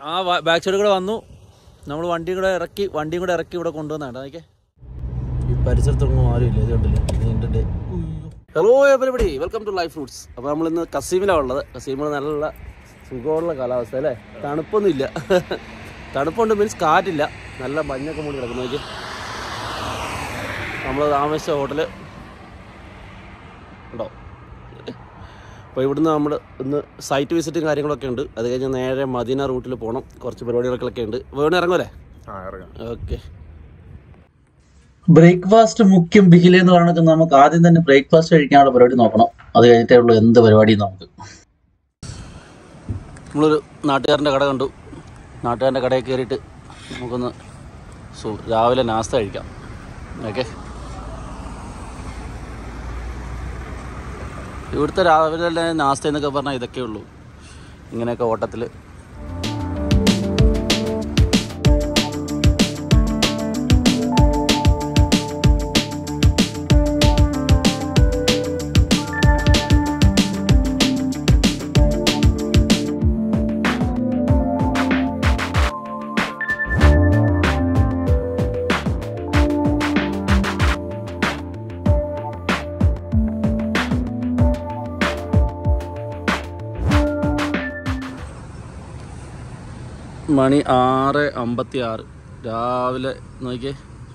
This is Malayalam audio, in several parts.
ആ ബാക്ക് സൈഡിൽ കൂടെ വന്നു. നമ്മൾ വണ്ടിയും കൂടെ ഇറക്കി വണ്ടിയും കൂടെ ഇറക്കി ഇവിടെ കൊണ്ടുവന്നാണ്. അതൊക്കെ. ഈ പരിസരത്തൊന്നും ആരുമില്ല ഇത് കണ്ടില്ലേ? Hello everybody welcome to life fruits അപ്പോൾ നമ്മൾ ഇന്ന് കസീമിലാണ് ഉള്ളത്. കസീമിൽ നല്ല സുഖമുള്ള കാലാവസ്ഥ അല്ലേ? തണുപ്പൊന്നും ഇല്ല തണുപ്പുണ്ട് മീൻസ് കാറ്റില്ല. നല്ല മഞ്ഞൊക്കെ മൂടി കിടക്കുന്നു നോക്കി നമ്മൾ താമസിച്ച ഹോട്ടൽ ഉണ്ടോ? അപ്പോൾ ഇവിടുന്ന് നമ്മൾ ഇന്ന് സൈറ്റ് വിസിറ്റും കാര്യങ്ങളൊക്കെ ഉണ്ട്. അത് കഴിഞ്ഞ് നേരെ മദീന റൂട്ടിൽ പോകണം കുറച്ച് പരിപാടികളൊക്കെ ഉണ്ട്. വേണം ഇറങ്ങുമല്ലേ ഓക്കെ ബ്രേക്ക്ഫാസ്റ്റ് മുഖ്യം ബിഹില എന്ന് പറയുന്നത് നമുക്ക് ആദ്യം തന്നെ ബ്രേക്ക്ഫാസ്റ്റ് കഴിക്കാനുള്ള പരിപാടി നോക്കണം. അത് കഴിഞ്ഞിട്ടേ ഉള്ളൂ എന്ത് പരിപാടിയും നമുക്ക്. നമ്മളൊരു നാട്ടുകാരന്റെ കട കണ്ടു. നാട്ടുകാരന്റെ കടയിൽ കയറിയിട്ട് നമുക്കൊന്ന് സു രാവിലെ നാസ്ത കഴിക്കാം. ഓക്കെ ഇവിടുത്തെ രാവിലെ നാസ്ത എന്നൊക്കെ പറഞ്ഞാൽ ഇതൊക്കെ ഉള്ളൂ ഇങ്ങനെയൊക്കെ ഓട്ടത്തിൽ മണി ആറ് അമ്പത്തി ആറ് രാവിലെ നോക്കിയേ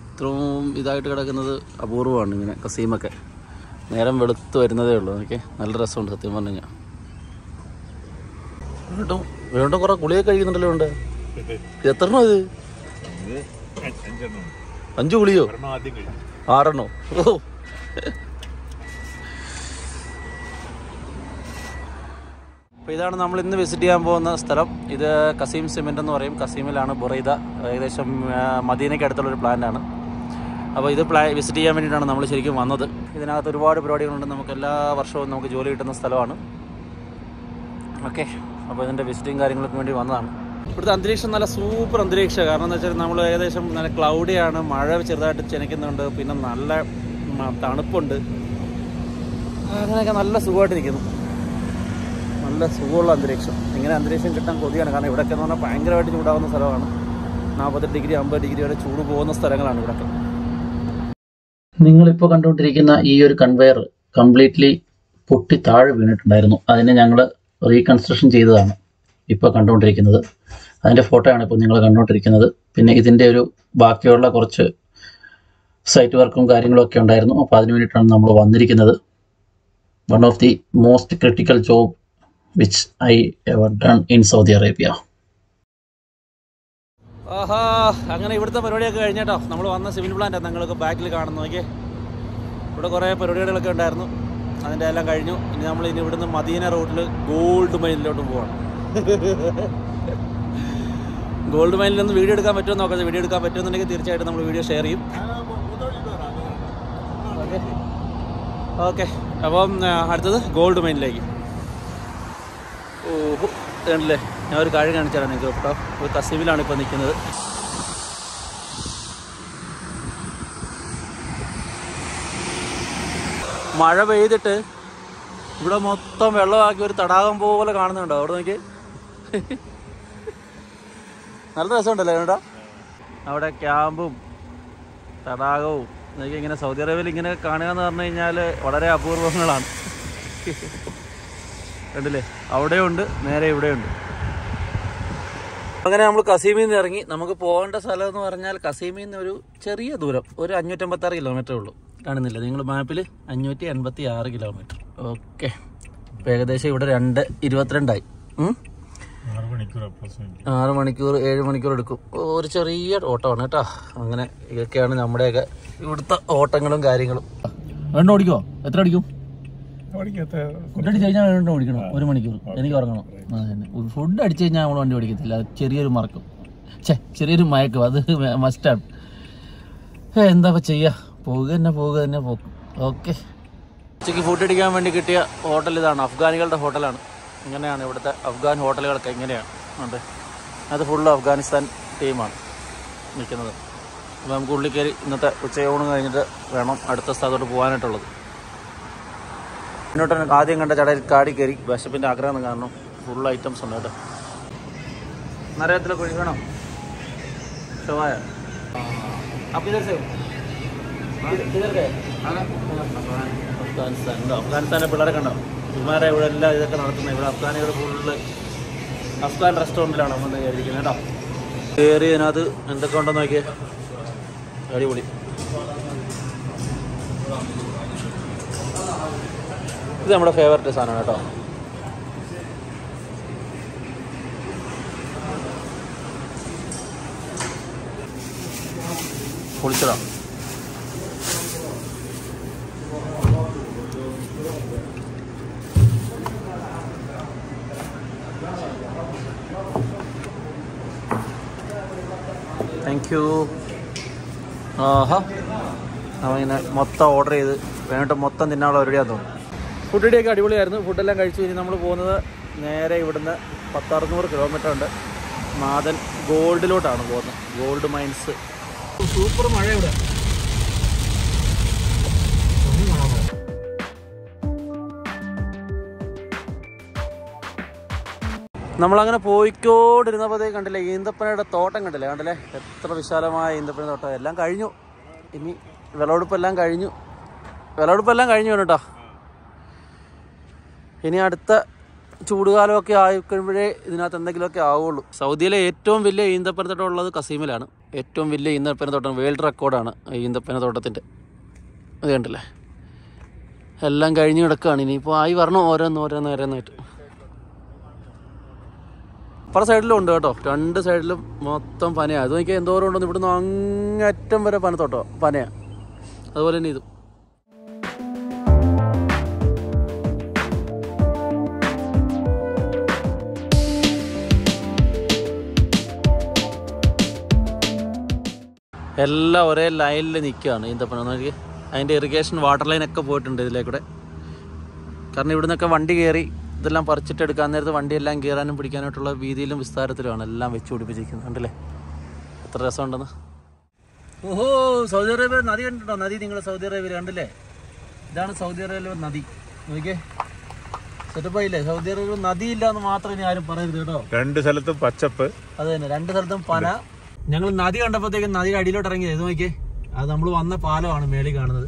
ഇത്രയും ഇതായിട്ട് കിടക്കുന്നത് അപൂർവമാണ് ഇങ്ങനെ കസീമൊക്കെ. നേരം വെളുത്ത് വരുന്നതേ ഉള്ളൂ. നോക്കിയേ നല്ല രസമുണ്ട് സത്യം പറഞ്ഞു കഴിഞ്ഞാൽ വീണ്ടും വീണ്ടും കുറെ കുളിയൊക്കെ കഴിക്കുന്നുണ്ടല്ലോ ഉണ്ട്? എത്രണ്ണോ ഇത്? അഞ്ചു കുളിയോ? ആറെണ്ണോ? ഓ. അപ്പോൾ ഇതാണ് നമ്മൾ ഇന്ന് വിസിറ്റ് ചെയ്യാൻ പോകുന്ന സ്ഥലം. ഇത് കസീം സിമെന്റ് എന്ന് പറയും. കസീമിലാണ് ബുറൈദ. ഏകദേശം മദീനയ്ക്ക് അടുത്തുള്ള ഒരു പ്ലാന്റാണ് അപ്പോൾ ഇത് പ്ലാ വിസിറ്റ് ചെയ്യാൻ വേണ്ടിയിട്ടാണ് നമ്മൾ ശരിക്കും വന്നത്. ഇതിനകത്ത് ഒരുപാട് പരിപാടികളുണ്ട്. നമുക്ക് എല്ലാ വർഷവും നമുക്ക് ജോലി കിട്ടുന്ന സ്ഥലമാണ്. ഓക്കെ. അപ്പോൾ ഇതിന്റെ വിസിറ്റിംഗ് കാര്യങ്ങൾക്ക് വേണ്ടി വന്നതാണ്. ഇവിടുത്തെ അന്തരീക്ഷം നല്ല സൂപ്പർ അന്തരീക്ഷമാണ്. കാരണം എന്താ വെച്ചാൽ നമ്മൾ ഏകദേശം നല്ല ക്ലൗഡിയാണ് മഴ ചെറുതായിട്ട് ചെനയ്ക്കുന്നുണ്ട്. പിന്നെ നല്ല തണുപ്പുണ്ട്. അങ്ങനെയൊക്കെ നല്ല സുഖമായിട്ട് നിൽക്കുന്നു. നല്ല സുഖമുള്ള അന്തരീക്ഷം. ഇങ്ങനെ അന്തരീക്ഷം കിട്ടാൻ കൊതിയാണ്. കാരണം ഇവിടെയൊക്കെ എന്ന് പറഞ്ഞാൽ ഭയങ്കരമായിട്ട് ചൂടാവുന്ന സ്ഥലമാണ്. നാൽപ്പത്തെട്ട് ഡിഗ്രി അമ്പത് ഡിഗ്രി വരെ ചൂട് പോകുന്ന സ്ഥലങ്ങളാണ് ഇവിടെയൊക്കെ നിങ്ങളിപ്പോൾ കണ്ടുകൊണ്ടിരിക്കുന്ന ഈ ഒരു കൺവെയർ കംപ്ലീറ്റ്ലി പൊട്ടി താഴെ വീണിട്ടുണ്ടായിരുന്നു. അതിനെ ഞങ്ങൾ റീകൺസ്ട്രക്ഷൻ ചെയ്തതാണ് ഇപ്പോൾ കണ്ടുകൊണ്ടിരിക്കുന്നത്. അതിന്റെ ഫോട്ടോയാണ് ഇപ്പോൾ നിങ്ങൾ കണ്ടുകൊണ്ടിരിക്കുന്നത്. പിന്നെ ഇതിന്റെ ഒരു ബാക്കിയുള്ള കുറച്ച് സൈറ്റ് വർക്കും കാര്യങ്ങളും ഒക്കെ ഉണ്ടായിരുന്നു. അപ്പോൾ അതിന് വേണ്ടിയിട്ടാണ് നമ്മൾ വന്നിരിക്കുന്നത്. One of the most critical job which I ever done in Saudi Arabia. ആഹാ അങ്ങനെ ഇവിടുത്തെ പരിപാടിയൊക്കെ കഴിഞ്ഞേട്ടോ. നമ്മൾ വന്ന സിവിൽ പ്ലാന്റ് നിങ്ങൾക്ക് ബാക്കിൽ കാണുന്നു നോക്കിയേ. ഇവിടെ കുറേ പരിപാടികളൊക്കെ ഉണ്ടായിരുന്നു. അതിന്റെ എല്ലാം കഴിഞ്ഞു. ഇനി നമ്മൾ ഇനി ഇവിടുന്ന് മദീന റോഡിൽ ഗോൾഡ് മൈനിലോട്ട് പോവാണ്. ഗോൾഡ് മൈനിൽ നിന്ന് വീഡിയോ എടുക്കാൻ പറ്റുമോ നോക്കാം. വീഡിയോ എടുക്കാൻ പറ്റുമെന്നുണ്ടെങ്കിൽ തീർച്ചയായിട്ടും നമ്മൾ വീഡിയോ ഷെയർ ചെയ്യും. ഓക്കെ അപ്പം അടുത്തത് ഗോൾഡ് മൈനിലേക്ക് കണ്ടില്ലേ? ഞാൻ ഒരു കാഴ കാണിച്ചാണ് നിങ്ങൾക്ക് കേട്ടോ. ഒരു കസീബിലാണ് ഇപ്പോൾ നിൽക്കുന്നത്. മഴ പെയ്തിട്ട് ഇവിടെ മൊത്തം വെള്ളമാക്കി ഒരു തടാകം പോലെ കാണുന്നുണ്ടോ? അവിടെ നോക്കി നല്ല രസമുണ്ടല്ലേ കേട്ടോ അവിടെ ക്യാമ്പും തടാകവും ഇങ്ങനെ സൗദി അറേബ്യയിൽ ഇങ്ങനെ കാണുക എന്ന് പറഞ്ഞു കഴിഞ്ഞാൽ വളരെ അപൂർവങ്ങളാണ്. കണ്ടില്ലേ? അവിടെയുണ്ട് നേരെ ഇവിടെയുണ്ട്. അങ്ങനെ നമ്മൾ കസീമിൽ നിന്ന് ഇറങ്ങി നമുക്ക് പോകേണ്ട സ്ഥലം എന്ന് പറഞ്ഞാൽ കസീമിൽ നിന്ന് ഒരു ചെറിയ ദൂരം ഒരു അഞ്ഞൂറ്റമ്പത്താറ് കിലോമീറ്റർ ഉള്ളൂ. കാണുന്നില്ല? നിങ്ങൾ മാപ്പിൽ അഞ്ഞൂറ്റി എൺപത്തി ആറ് കിലോമീറ്റർ ഓക്കെ ഇപ്പം ഏകദേശം ഇവിടെ രണ്ട് ഇരുപത്തിരണ്ടായി. ഉം? ആറ് മണിക്കൂർ ഏഴ് മണിക്കൂർ എടുക്കും. ഒരു ചെറിയ ഓട്ടമാണ് കേട്ടോ. അങ്ങനെ ഇതൊക്കെയാണ് നമ്മുടെയൊക്കെ ഇവിടുത്തെ ഓട്ടങ്ങളും കാര്യങ്ങളും. വേണ്ട ഓടിക്കോ എത്ര അടിക്കും? ഫുഡ് അടിച്ച് കഴിഞ്ഞാൽ വേണ്ട ഓടിക്കണം. ഒരു മണിക്കൂർ. എനിക്ക് ഉറങ്ങണം. ഫുഡ് അടിച്ച് കഴിഞ്ഞാൽ നമ്മൾ വണ്ടി ഓടിക്കത്തില്ല. അത് ചെറിയൊരു മറക്കും. ഛേ ചെറിയൊരു മയക്കും. അത് മസ്റ്റാണ് ഏ എന്താ ചെയ്യാ? ചെയ്യുക പോവുക തന്നെ പോവുക തന്നെ പോക്കും ഓക്കെ. ഉച്ചയ്ക്ക് ഫുഡ് അടിക്കാൻ വേണ്ടി കിട്ടിയ ഹോട്ടൽ ഇതാണ്. അഫ്ഗാനികളുടെ ഹോട്ടലാണ്. ഇങ്ങനെയാണ് ഇവിടുത്തെ അഫ്ഗാൻ ഹോട്ടലുകളൊക്കെ ഇങ്ങനെയാണ്. ഉണ്ട്. അത് ഫുള്ള് അഫ്ഗാനിസ്ഥാൻ ടീമാണ് നിൽക്കുന്നത്. അപ്പോൾ നമുക്ക് ഉള്ളിൽ കയറി ഇന്നത്തെ ഉച്ചയൂണ് കഴിഞ്ഞിട്ട് വേണം അടുത്ത സ്ഥലത്തോട്ട് പോകാനായിട്ടുള്ളത്. മുന്നോട്ട് ആദ്യം കണ്ട ചടയിൽ കാടി കയറി വിശപ്പിന്റെ ആഗ്രഹം കാരണം ഫുൾ ഐറ്റംസ് ഉണ്ട് കേട്ടോ. നരകത്തിലെ കുഴിക്കണം വേണം ഷവായ അപ്പം ഇതർ സേവ്. അഫ്ഗാനിസ്ഥാൻ. ഇമാരെ ഇവിടെ എല്ലാം ഇതൊക്കെ നടത്തുന്നത്. ഇവിടെ അഫ്ഗാനികൾ ഫുള്ള് അഫ്ഗാൻ റെസ്റ്റോറന്റിലാണ് നമ്മൾ കയറിയിരിക്കുന്നത് കേട്ടോ. കയറി അതിനകത്ത് എന്തൊക്കെ ഉണ്ടെന്ന് നോക്കിയേ. അടിപൊളി. ഇത് നമ്മുടെ ഫേവററ്റ് സാധനമാണ് കേട്ടോ. പൊളിച്ചതാ താങ്ക് യു ആഹാ. അവൻ ഇങ്ങനെ മൊത്തം ഓർഡർ ചെയ്ത് വേണ്ട മൊത്തം തിന്നാനുള്ള പരിപാടിയാന്ന് തോന്നുന്നു. ഫുഡ് റെഡിയൊക്കെ അടിപൊളിയായിരുന്നു. ഫുഡെല്ലാം കഴിച്ചു. കഴിഞ്ഞ് നമ്മൾ പോകുന്നത് നേരെ ഇവിടുന്ന് പത്തറുന്നൂറ് കിലോമീറ്റർ ഉണ്ട്. മാതൻ ഗോൾഡിലോട്ടാണ് പോകുന്നത്. Gold mines. സൂപ്പർ മഴ ഇവിടെ. നമ്മളങ്ങനെ പോയിക്കോണ്ടിരുന്നപ്പോഴത്തേക്ക് കണ്ടില്ലേ ഈന്തപ്പനയുടെ തോട്ടം കണ്ടില്ലേ? കണ്ടില്ലേ? എത്ര വിശാലമായ ഈന്തപ്പന തോട്ടം. എല്ലാം കഴിഞ്ഞു. ഇനി വിളവെടുപ്പെല്ലാം കഴിഞ്ഞു. വിളവെടുപ്പെല്ലാം കഴിഞ്ഞു വേണം കേട്ടോ ഇനി അടുത്ത ചൂടുകാലമൊക്കെ ആയി ഇതിനകത്ത് എന്തെങ്കിലുമൊക്കെ ആവുള്ളൂ. സൗദിയിലെ ഏറ്റവും വലിയ ഈന്തപ്പനത്തോട്ടം ഉള്ളത് കസീമിലാണ്. ഏറ്റവും വലിയ ഈന്തപ്പനത്തോട്ടം വേൾഡ് റെക്കോർഡാണ് ഈന്തപ്പന ഈന്തപ്പനത്തോട്ടത്തിന്റെ. അത് കണ്ടില്ലേ? എല്ലാം കഴിഞ്ഞ് കിടക്കുകയാണ് ഇനിയിപ്പോൾ ആയി വരണം ഓരോന്ന് ഓരോന്ന് ഓരോന്നായിട്ട്. പല സൈഡിലും ഉണ്ട് കേട്ടോ. രണ്ട് സൈഡിലും മൊത്തം പനയാണ് അത് നോക്കിയാൽ എന്തോരം ഉണ്ടെന്ന് ഇവിടുന്ന് അങ്ങറ്റം വരെ പനത്തോട്ടോ പനയാണ് അതുപോലെ തന്നെ ഇതും. എല്ലാം ഒരേ ലൈനിൽ നിൽക്കുകയാണ് ഈന്തപ്പന. നോക്കി അതിന്റെ ഇറിഗേഷൻ വാട്ടർ ലൈനൊക്കെ പോയിട്ടുണ്ട് ഇതിലേക്കൂടെ. കാരണം ഇവിടെ നിന്നൊക്കെ വണ്ടി കയറി ഇതെല്ലാം പറിച്ചിട്ടെടുക്കാൻ നേരത്ത് വണ്ടിയെല്ലാം കയറാനും പിടിക്കാനായിട്ടുള്ള വീതിയിലും വിസ്താരത്തിലുമാണ് എല്ലാം വെച്ച് പിടിപ്പിച്ചിരിക്കുന്നത്. കണ്ടില്ലേ? എത്ര രസമുണ്ടെന്ന്. ഓഹോ സൗദി അറേബ്യ നദി കണ്ടിട്ടോ നദി നിങ്ങൾ സൗദി അറേബ്യ കണ്ടില്ലേ? ഇതാണ് സൗദി അറേബ്യ നദി. നോക്കിയേ. സെറ്റപ്പായില്ലേ സൗദി അറേബ്യ നദിയില്ല എന്ന് മാത്രം ഇനി ആരും പറയരുത് കേട്ടോ. രണ്ട് സ്ഥലത്തും പച്ചപ്പ്. അത് തന്നെ. രണ്ട് സ്ഥലത്തും പന ഞങ്ങൾ നദി കണ്ടപ്പോഴത്തേക്കും നദിയുടെ അടിയിലോട്ട് ഇറങ്ങി. ഇത് നോക്കിയേ അത് നമ്മൾ വന്ന പാലമാണ് മേളിൽ കാണുന്നത്.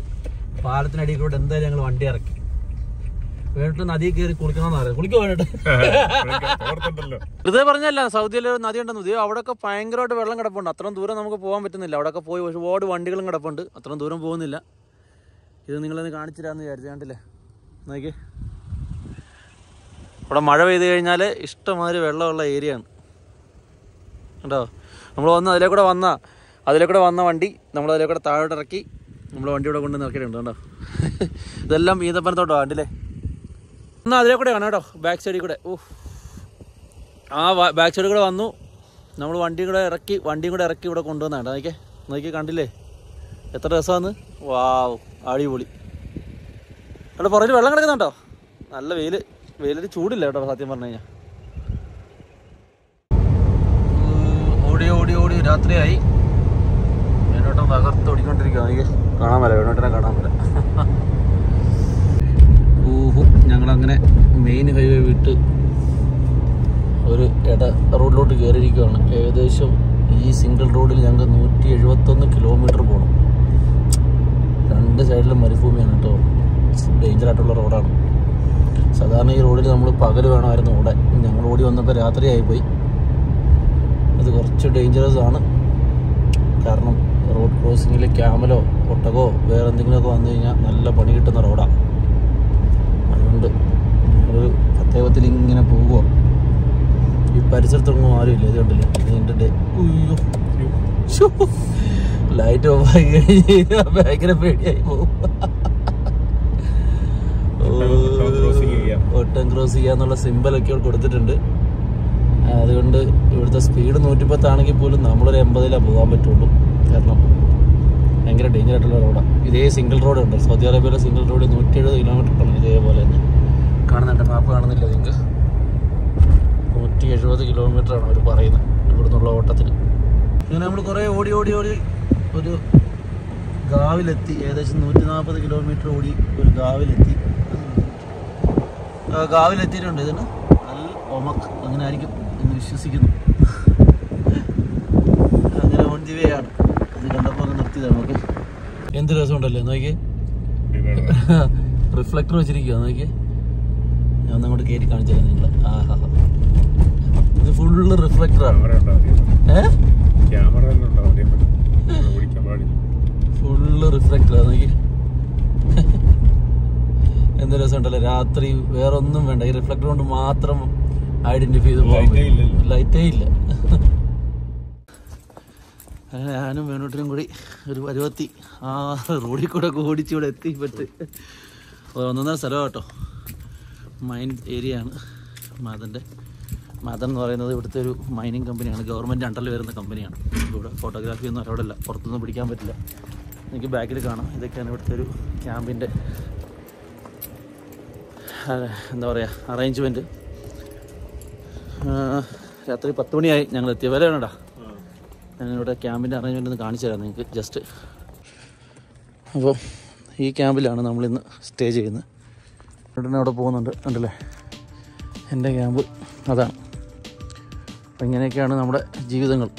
പാലത്തിനടിയിൽ കൂടെ എന്തായാലും ഞങ്ങൾ വണ്ടി ഇറക്കി. വേണ്ടിട്ട് നദി കയറി കുളിക്കണമെന്ന് അറിയാം. കുളിക്കോ വെറുതെ പറഞ്ഞല്ല സൗദിയിൽ ഒരു നദി ഉണ്ടെന്ന്. അവിടെ ഒക്കെ ഭയങ്കരമായിട്ട് വെള്ളം കിടപ്പുണ്ട്. അത്രയും ദൂരം നമുക്ക് പോകാൻ പറ്റുന്നില്ല. അവിടെയൊക്കെ പോയി ഒരുപാട് വണ്ടികളും കിടപ്പുണ്ട്. അത്രയും ദൂരം പോകുന്നില്ല. ഇത് നിങ്ങളൊന്ന് കാണിച്ചിരാന്ന് വിചാരിച്ചു കണ്ടില്ലേ? നോക്കി ഇവിടെ മഴ പെയ്ത് കഴിഞ്ഞാൽ ഇഷ്ടമാതിരി വെള്ളമുള്ള ഏരിയ ആണ് കേട്ടോ നമ്മൾ വന്ന് അതിലെ കൂടെ വന്ന അതിലെ കൂടെ വന്ന വണ്ടി നമ്മൾ അതിലെ കൂടെ താഴോട്ട് ഇറക്കി നമ്മൾ വണ്ടി ഇവിടെ കൊണ്ട് നിറക്കിയിട്ടുണ്ട് കേട്ടോ ഇതെല്ലാം ഈന്തപ്പനത്തോട്ടോ വണ്ടിയിലെ. എന്നാൽ അതിലെ കൂടെയാണ് കേട്ടോ ബാക്ക് സൈഡിൽ കൂടെ. ഓ ആ ബാക്ക് സൈഡിൽ കൂടെ വന്നു. നമ്മൾ വണ്ടി കൂടെ ഇറക്കി വണ്ടിയും കൂടെ ഇറക്കി ഇവിടെ കൊണ്ടുവന്നാണ്. നോക്കിയേ നോക്കി കണ്ടില്ലേ? എത്ര രസമാണ് വാവ് അടിപൊളി. അവിടെ പുറകിൽ വെള്ളം കിടക്കുന്നുണ്ടോ? നല്ല വെയിൽ വെയിലൊരു ചൂടില്ല കേട്ടോ സത്യം പറഞ്ഞു കഴിഞ്ഞാൽ ഓടി ഓടി ഓടി രാത്രിയായി. വേണോട്ടം തകർത്ത് ഓടിക്കൊണ്ടിരിക്കുക എനിക്ക് കാണാൻ പല വേണോട്ടനെ കാണാൻ പല ഊഹു ഞങ്ങളങ്ങനെ മെയിൻ ഹൈവേ വിട്ട് ഒരു ഇട റോഡിലോട്ട് കയറിയിരിക്കുകയാണ് ഏകദേശം ഈ സിംഗിൾ റോഡിൽ ഞങ്ങൾക്ക് നൂറ്റി എഴുപത്തൊന്ന് കിലോമീറ്റർ പോകണം രണ്ട് സൈഡിലും മരുഭൂമിയാണ് കേട്ടോ. ഡേഞ്ചർ ആയിട്ടുള്ള റോഡാണ് സാധാരണ ഈ റോഡിൽ നമ്മൾ പകൽ വേണമായിരുന്നു ഓടാൻ. ഞങ്ങൾ ഓടി വന്നപ്പോൾ രാത്രി അത് കുറച്ച് ഡേഞ്ചറസ് ആണ്. കാരണം റോഡ് ക്രോസിങ്ങിൽ ക്യാമലോ ഒട്ടകോ വേറെ എന്തെങ്കിലുമൊക്കെ വന്നു കഴിഞ്ഞാൽ നല്ല പണി കിട്ടുന്ന റോഡാണ് അതുകൊണ്ട് ഒരു പ്രത്യേകത്തിൽ ഇങ്ങനെ പോകുമോ ഈ പരിസരത്തൊന്നും ആരുമില്ല ഇത് കണ്ടില്ല? ഇതിന്റെ ശ്ശോ. ലൈറ്റ് ഓഫ് ആയി കഴിഞ്ഞാൽ ഭയങ്കര പേടിയായി പോകും. ഒട്ടം ക്രോസ് ചെയ്യാന്നുള്ള സിമ്പലൊക്കെ കൊടുത്തിട്ടുണ്ട്. അതുകൊണ്ട് ഇവിടുത്തെ സ്പീഡ് നൂറ്റിപ്പത്താണെങ്കിൽ പോലും നമ്മളൊരു എൺപതിലാണ് പോകാൻ പറ്റുള്ളൂ. കാരണം ഭയങ്കര ഡേഞ്ചർ ആയിട്ടുള്ള റോഡാണ് ഇതേ സിംഗിൾ റോഡ് ഉണ്ട്. സൗദി അറേബ്യയിലെ സിംഗിൾ റോഡ് നൂറ്റി എഴുപത് കിലോമീറ്റർ ആണ് ഇതേപോലെ തന്നെ. കാണുന്നുണ്ട് മാപ്പ് കാണുന്നില്ല നിങ്ങൾക്ക്? നൂറ്റി എഴുപത് കിലോമീറ്റർ ആണ് അവർ പറയുന്നത് ഇവിടുന്നുള്ള ഓട്ടത്തിൽ. ഇങ്ങനെ നമ്മൾ കുറേ ഓടി ഓടി ഓടി ഒരു ഗാവിലെത്തി. ഏകദേശം നൂറ്റി നാൽപ്പത് കിലോമീറ്റർ ഓടി ഒരു ഗാവിലെത്തി. ഗാവിലെത്തിയിട്ടുണ്ട് ഇതിന് അൽ ഒമക്. അങ്ങനെ ആയിരിക്കും. വിശ്വസിക്കുന്നു. ദി വേ ആണ്. ഇത് കണ്ടപ്പോൾ നിർത്തിയതാണ് ഓക്കെ എന്ത് രസമുണ്ടല്ലേ? നോക്കിയേ. റിഫ്ലക്ടർ വെച്ചിരിക്കുക നോക്കിയേ. ഞാൻ അങ്ങോട്ട് കയറ്റി കാണിച്ചു തരാം നിങ്ങൾ ആഹാ. ഇത് ഫുള്ള് റിഫ്ലക്ടറാണ് ഏഹ് അതേ ഫുള്ള് റിഫ്ലക്ടറാണ് നോക്കി എന്ത് രസമുണ്ടല്ലേ? രാത്രി വേറൊന്നും വേണ്ട. ഈ റിഫ്ലക്ടർ കൊണ്ട് മാത്രം ഐഡന്റിഫൈ ചെയ്ത് ലൈറ്റേ ഇല്ല അങ്ങനെ ഞാനും വേണോട്ടിനും കൂടി ഒരു പരുവത്തി ആ റോഡിൽ കൂടെ ഓടിച്ച് ഇവിടെ എത്തിപ്പെട്ട് ഒന്നൊന്നര സ്ഥലം കേട്ടോ മൈൻ ഏരിയ ആണ്. മാതന്റെ മാതൻ എന്ന് പറയുന്നത് ഇവിടുത്തെ ഒരു മൈനിങ് കമ്പനിയാണ് ഗവൺമെന്റ് അണ്ടറിൽ വരുന്ന കമ്പനിയാണ് ഇവിടെ ഫോട്ടോഗ്രാഫി ഒന്നും അവിടെ ഇല്ല. പുറത്തൊന്നും പിടിക്കാൻ പറ്റില്ല. എനിക്ക് ബാക്കിൽ കാണാം. ഇതൊക്കെയാണ് ഇവിടുത്തെ ഒരു ക്യാമ്പിന്റെ എന്താ പറയുക അറേഞ്ച്മെന്റ് രാത്രി പത്ത് മണിയായി ഞങ്ങൾ എത്തിയ വില വേണടാ? ഞാനിവിടെ ക്യാമ്പിന്റെ അറേഞ്ച്മെന്റ് ഒന്ന് കാണിച്ചു തരാം നിങ്ങൾക്ക്. ജസ്റ്റ് അപ്പോൾ ഈ ക്യാമ്പിലാണ് നമ്മളിന്ന് സ്റ്റേ ചെയ്യുന്നത്. ഉടനെ അവിടെ പോകുന്നുണ്ട്. ഉണ്ടല്ലേ എന്റെ ക്യാമ്പ് അതാണ്. അപ്പം ഇങ്ങനെയൊക്കെയാണ് നമ്മുടെ ജീവിതങ്ങൾ.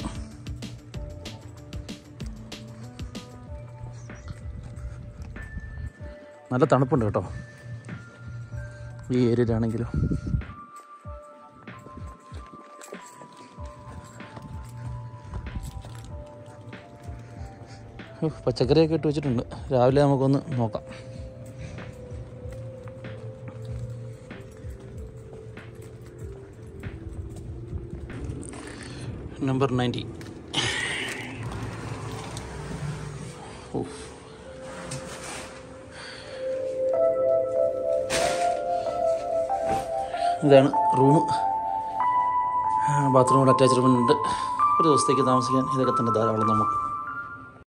നല്ല തണുപ്പുണ്ട് കേട്ടോ. ഈ ഏരിയയിലാണെങ്കിലും. പച്ചക്കറിയൊക്കെ ഇട്ട് വെച്ചിട്ടുണ്ട്. രാവിലെ നമുക്കൊന്ന് നോക്കാം. നമ്പർ നയന്റി ഇതാണ് റൂം ബാത്റൂമിൽ അറ്റാച്ച്മെന്റ് ഉണ്ട്. ഒരു ദിവസത്തേക്ക് താമസിക്കാൻ ഇതൊക്കെ തന്നെ ധാരാളം നമുക്ക്